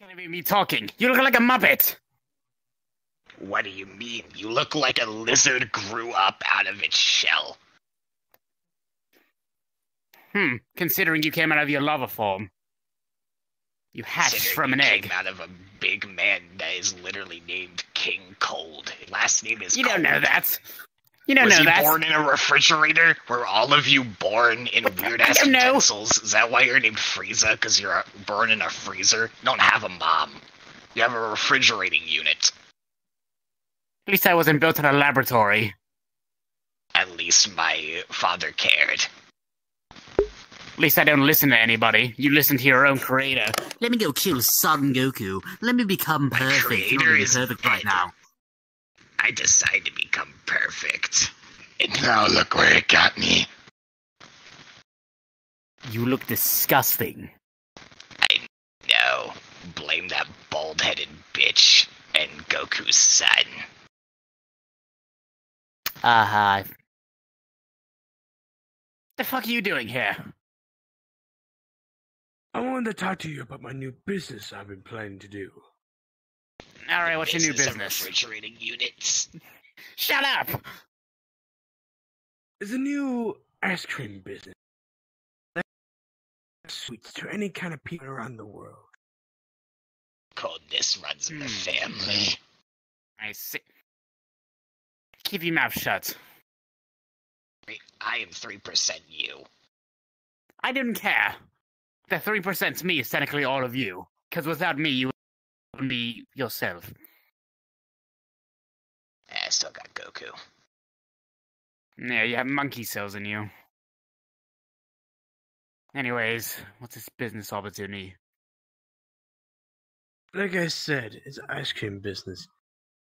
can't even be me talking. You look like a muppet. What do you mean? You look like a lizard grew up out of its shell. Hmm. Considering you came out of your lava form, you hatched from an egg. Out of a big man that is literally named King Cold. His last name is. You don't know Cold. that. You don't Was know he that. born in a refrigerator? Were all of you born in weird ass don't know. utensils? Is that why you're named Frieza? Because you're uh, born in a freezer? You don't have a mom. You have a refrigerating unit. At least I wasn't built in a laboratory. At least my father cared. At least I don't listen to anybody. You listen to your own creator. Let me go kill Son Goku. Let me become perfect. My perfect. creator You're is perfect right now. I decided to become perfect. And now look where it got me. You look disgusting. I know. Blame that bald headed bitch and Goku's son. Uh-huh. The fuck are you doing here? I wanted to talk to you about my new business I've been planning to do. Alright, what's your new Business of business? Refrigerating units. Shut up! It's a new ice cream business. that Sweets to any kind of people around the world. Coldness runs in the Hmm. family. I see. Keep your mouth shut. I am 3% you. I didn't care. The 3%'s me is technically all of you. Because without me, you wouldn't be yourself. Eh, I still got Goku. Yeah, you have monkey cells in you. Anyways, what's this business opportunity? Like I said, it's ice cream business.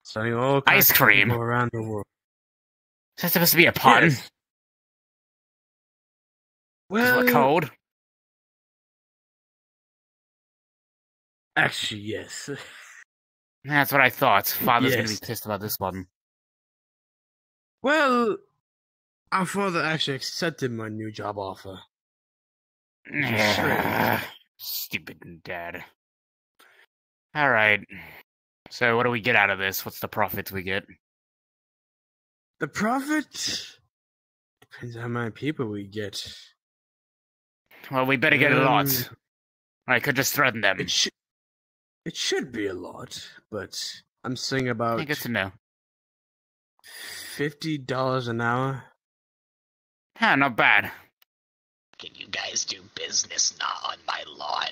Selling all kinds Ice cream? around the world. Is that supposed to be a pun? Yes. Well, it cold? actually, yes. That's what I thought. Father's gonna be pissed about this one. Well, our father actually accepted my new job offer. Stupid dad. Alright. So what do we get out of this? What's the profits we get? The profit depends on how many people we get. Well, we better get a lot. Um, I could just threaten them. It should, it should be a lot, but I'm saying about I good to know. fifty dollars an hour. Huh, not bad. Can you guys do business not on my lawn?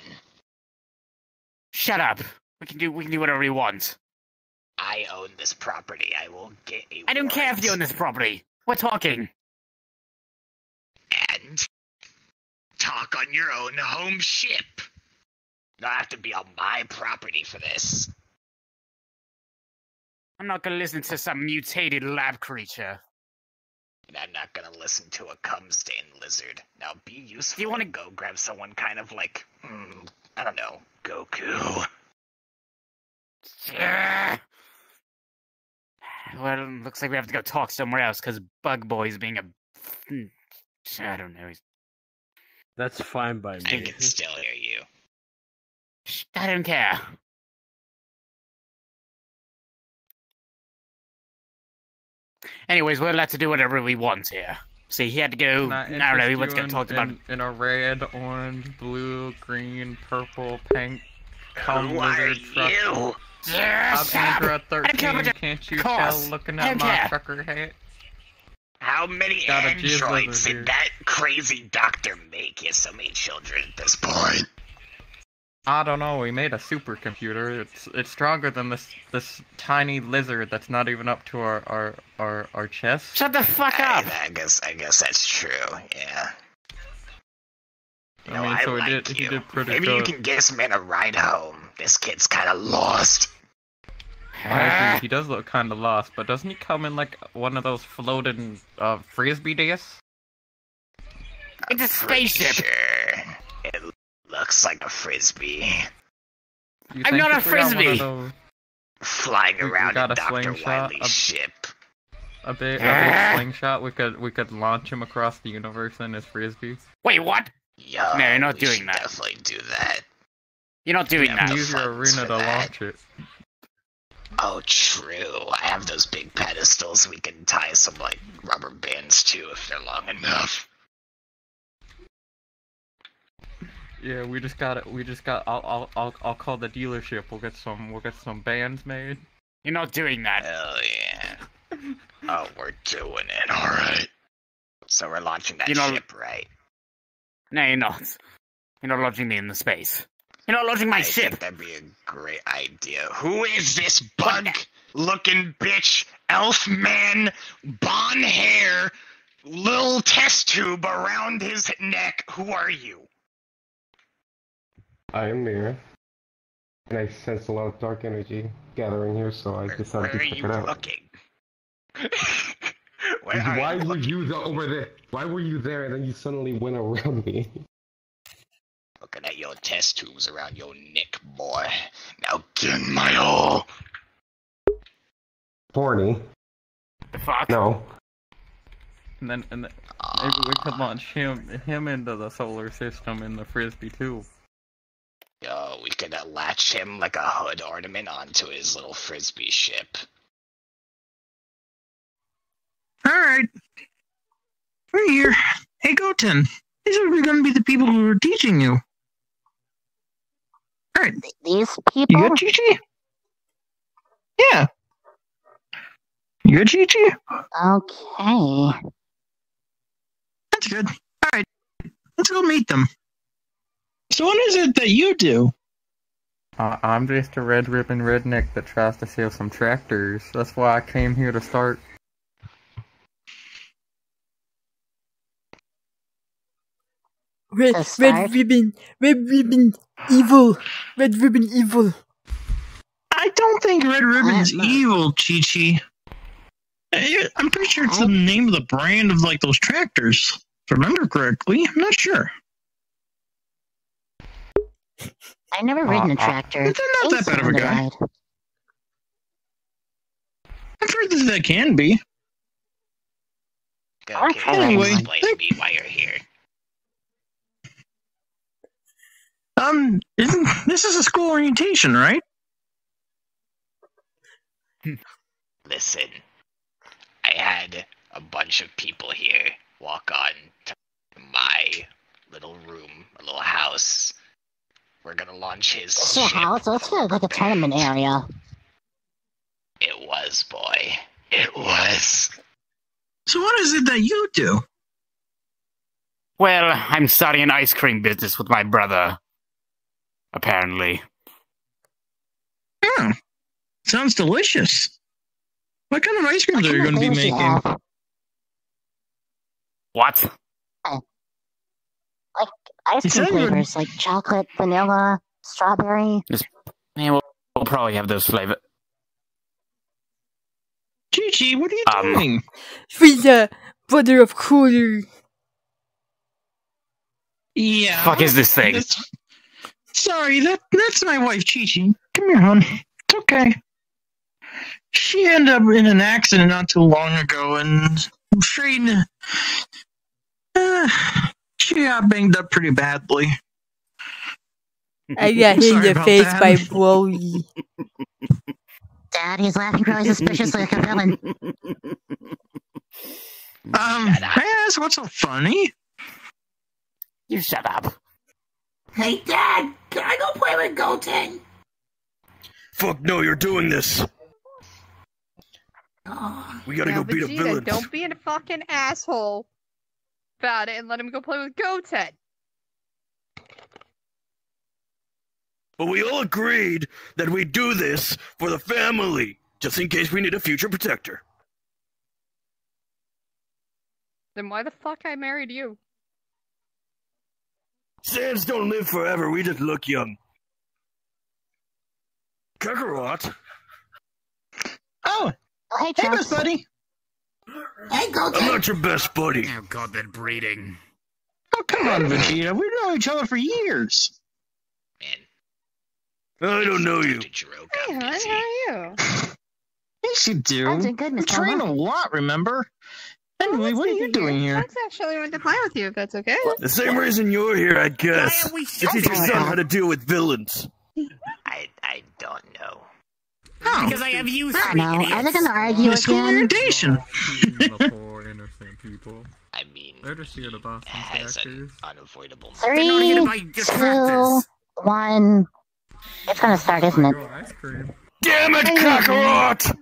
Shut up. We can do we can do whatever we want. I own this property. I will get a I don't care if you own this property. We're talking. And talk on your own home ship. Don't have to be on my property for this. I'm not gonna listen to some mutated lab creature. And I'm not gonna listen to a cum stained lizard. Now be useful. You wanna- go grab someone kind of like, hmm, I don't know, Goku. Ugh. Well, looks like we have to go talk somewhere else because Bug Boy's being a. I don't know. He's... That's fine by me. I can still hear you. I don't care. Anyways, we're allowed to do whatever we want here. See, he had to go. Can I I don't know. He interest wants you to in, talk about. in, in a red, orange, blue, green, purple, pink, cum Who are lizard truck. you? Yeah, I'm shut up! Android don't 13. Can't you course. tell looking at my trucker hat? How many Got a androids did that crazy doctor make? He has so many children at this point. I don't know. We made a supercomputer. It's it's stronger than this this tiny lizard that's not even up to our our our, our chest. Shut the fuck up! I guess I guess that's true. Yeah. You I know, mean, I so he like did you. did pretty Maybe good. you can get this man a ride home. This kid's kind of lost. I agree, he does look kind of lost, but doesn't he come in like one of those floating uh, frisbee discs? It's a spaceship. Sure. It looks like a frisbee You I'm not a if we got one of frisbee. flying We- we around got in a Doctor slingshot, Wily's a- ship. A big, a Ah. big slingshot. We could we could launch him across the universe in his frisbee. Wait, what? Yo, No, you're not doing that. Definitely do that. You're not doing Yeah, that. Use your arena to that. launch it. Oh, true. I have those big pedestals. We can tie some like rubber bands to if they're long enough. Yeah, we just got it. We just got. I'll, I'll, I'll, I'll call the dealership. We'll get some. We'll get some bands made. You're not doing that. Hell yeah. Oh, we're doing it. All right. So we're launching that You know- ship, right? No, you're not. You're not launching me in the space. You're not launching my I ship. think that'd be a great idea. Who is this bug-looking bitch? Elf man, blonde hair, little test tube around his neck. Who are you? I am Mira. And I sense a lot of dark energy gathering here, so I Where, decided where to check it out. looking? where are Why you were looking? you the- over there? Why were you there and then you suddenly went around me? Looking at your test tubes around your neck, boy. Now get in my hole. Horny? The fuck? No. And then, and then ah. maybe we could launch him, him into the solar system in the frisbee too. Yo, we could uh, latch him like a hood ornament onto his little frisbee ship. Alright. We're here. Hey, Goten. These are going to be the people who are teaching you. Alright, These you people? good, Chi Chi? Yeah. You good, Chi Chi? Okay. That's good. Alright. Let's go meet them. So, what is it that you do? Uh, I'm just a red ribbon redneck that tries to sell some tractors. That's why I came here to start. Red, To red start? ribbon, red ribbon, evil, red ribbon, evil. I don't think Red Ribbon's evil, Chi Chi. Eh, I'm pretty sure it's the name of the brand of like those tractors. If I remember correctly, I'm not sure. I've never ridden a Uh, uh, tractor. They're not that bad of a guy. ride. I've heard that they can be. Okay, Anyway, explain to me why you're here. Um, isn't this is a school orientation, right? Listen, I had a bunch of people here walk on to my little room, a little house. We're gonna launch his It's your ship. house. Let's go like a tournament area. It was, boy. It was. So what is it that you do? Well, I'm starting an ice cream business with my brother. Apparently. Hmm. Sounds delicious. What kind of ice creams are you going to be flavors do you making? have? What? Ice You cream said you would- flavors like chocolate, vanilla, strawberry. Yeah, we'll, we'll probably have those flavor. Chi Chi, what are you Um, doing? Frieza, brother of Cooler. Yeah. Fuck is this thing? That's- Sorry, that that's my wife, Chi Chi. Come here, hon. It's okay. She ended up in an accident not too long ago, and I'm afraid uh, she got banged up pretty badly. I got hit in Sorry the face that. by Broly. Dad, he's laughing really suspiciously like a villain. Um, Shut up. I ask what's so funny? You shut up. Hey, Dad, can I go play with Goten? Fuck no, you're doing this. Oh, We gotta Now, go beat a Vegeta, villain. don't be a fucking asshole about it and let him go play with Goten. But we all agreed that we do this for the family, just in case we need a future protector. Then why the fuck I married you? Saiyans don't live forever, we just look young. Kakarot? Oh, hey, hey, Trunks. Miss Buddy. Hey, Goten. I'm not your best buddy. Oh god, that breeding. Oh, come on, Vegeta. We've known each other for years. Man, I don't know you. Hey, got hon, how are you? Yes, you do. I'm doing good, Miss train a lot, remember? Oh, anyway, what are you doing here? Trunks actually wanted to play with you, if that's okay. The same reason you're here, I guess. Why are we To teach your son how to deal with villains. I I don't know. Because I have you I three know. Are they gonna argue The school again? orientation. the poor innocent people. I mean, They're just here to bust some has an unavoidable. They're not here to Three, buy two, one. It's gonna start, isn't it? Oh, ice cream. Damn it, Kakarot!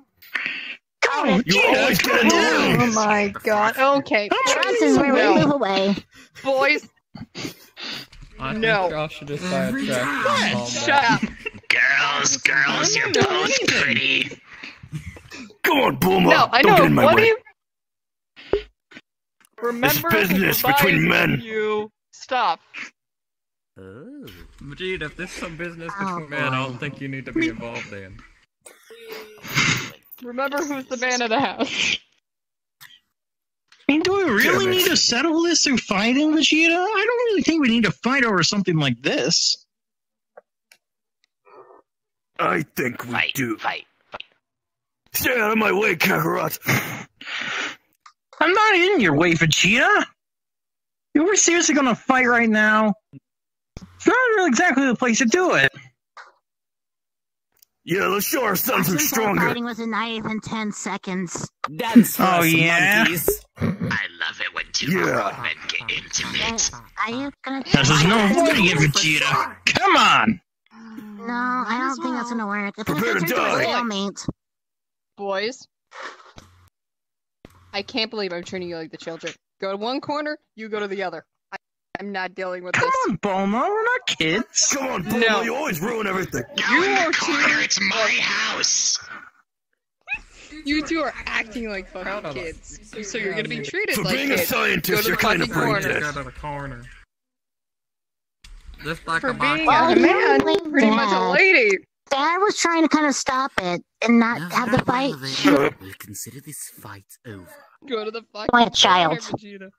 Oh, You always get in the Oh my god. Okay. Chances where we No. move away. Boys, I think No. Josh should just buy a track shut up. Girls, girls, you're don't both anything. pretty. Come on, Bulma! No, I Don't know. get in my what way. do you Remember who business between men. You stop. Oh. Vegeta, if this is some business Oh, between men, I don't think you need to be involved in. Remember who's the man of the house. I mean, do we really need to settle this through fighting, Vegeta? I don't really think we need to fight over something like this. I think we Fight, do. fight, fight. Stay out of my way, Kakarot! I'm not in your way, Vegeta. You were seriously gonna fight right now? It's not really exactly the place to do it. Yeah, let's show our sons who's stronger. fighting was a knife in ten seconds. That's for Oh, us, yeah? monkeys. I love it when two Yeah. grown men get intimate. Are you gonna? This is no fighting it, Vegeta. Come on. No, I don't think that's gonna work. If we Prepare to get into a die. stalemate, Boys. I can't believe I'm treating you like the children. Go to one corner, you go to the other. I, I'm not dealing with Come this. on, Bulma. We're not kids. Come on, Bulma, No. you always ruin everything. Go in are the too- corner, it's my house. You two are acting like fucking kids. So you're gonna be treated For like being a kids. Go scientist, you're kind of fucking brain corner. dead. Go to the corner. Just like For a being a man, apparently pretty much a lady. Dad was trying to kind of stop it and not have the fight. We'll consider this fight over. Go to the fucking Like a child. corner, Vegeta.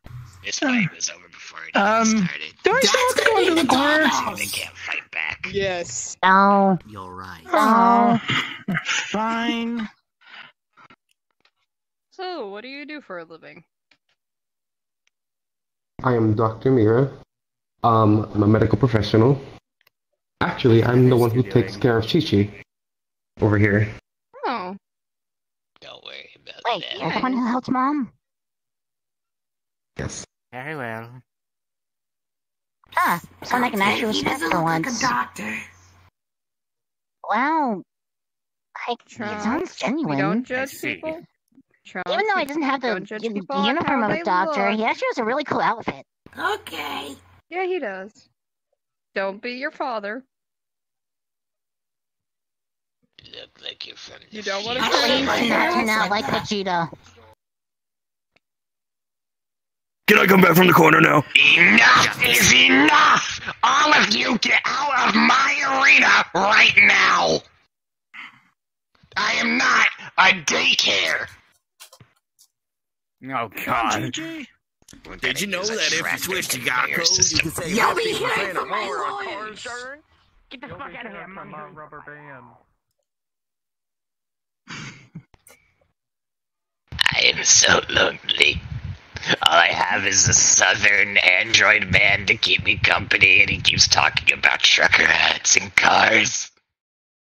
This fight was over before it Um, even started. Do I still have to go into the corner? They can't fight back. Yes. No, You're right. Oh, fine. So, what do you do for a living? I am Dr. Mira. Um, I'm a medical professional. Actually, I'm the one who takes care of Chi Chi over here. Oh, Don't worry about wait, that. you're the one who helped mom? Yes. Very well. Ah, sound like an actual He respect for look like once. a doctor. Wow. I, it Trump, sounds we genuine. don't I judge see. people. Trump, Even though we he doesn't have the, the uniform of a doctor, look. he actually has a really cool outfit. Okay. Yeah, he does. Don't be your father. Look like you're from the You don't wanna future. turn Please do not out like like Vegeta. Can I come back from the corner now? Enough is enough! All of you get out of my arena right now! I am not a daycare! Oh God. Did you know that if you switch to GEICO, you can say You'll be hearing from my lawyers. Get the fuck out of here, From monkey. our rubber band. I am so lonely. All I have is a southern android man to keep me company, and he keeps talking about trucker hats and cars.